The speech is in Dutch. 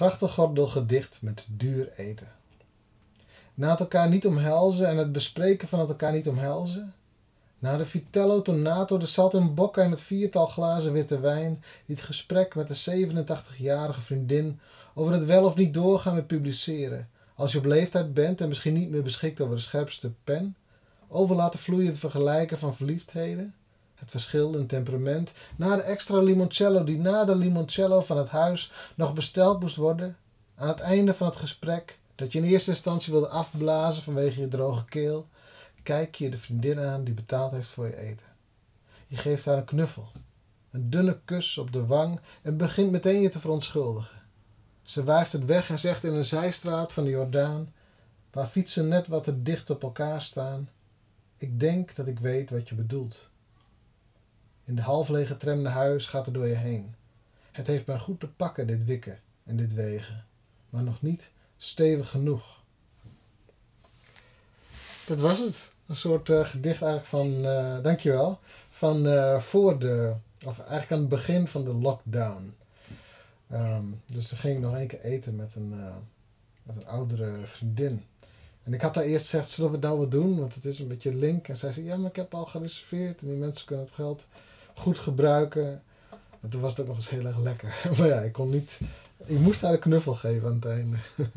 Grachtengordel gedicht met duur eten. Na het elkaar niet omhelzen en het bespreken van het elkaar niet omhelzen. Na de Vitello Tonato, de Salt en Bocca en het viertal glazen witte wijn. Die het gesprek met de 87-jarige vriendin over het wel of niet doorgaan met publiceren. Als je op leeftijd bent en misschien niet meer beschikt over de scherpste pen. Over laten vloeien het vergelijken van verliefdheden het verschil in temperament, na de extra limoncello die na de limoncello van het huis nog besteld moest worden, aan het einde van het gesprek, dat je in eerste instantie wilde afblazen vanwege je droge keel, kijk je de vriendin aan die betaald heeft voor je eten. Je geeft haar een knuffel, een dunne kus op de wang en begint meteen je te verontschuldigen. Ze wuift het weg en zegt in een zijstraat van de Jordaan, waar fietsen net wat te dicht op elkaar staan, ik denk dat ik weet wat je bedoelt. In de half lege tram naar huis gaat er door je heen. Het heeft mij goed te pakken, dit wikken en dit wegen, maar nog niet stevig genoeg. Dat was het. Een soort uh, gedicht eigenlijk van, uh, dankjewel, van uh, voor de, of eigenlijk aan het begin van de lockdown. Um, dus toen ging ik nog één keer eten met een, met een oudere vriendin. En ik had daar eerst gezegd, zullen we nou wat doen? Want het is een beetje link. En zij zei, ja, maar ik heb al gereserveerd en die mensen kunnen het geld goed gebruiken. En toen was het ook nog eens heel erg lekker. Maar ja, ik kon niet. Ik moest haar een knuffel geven aan het einde.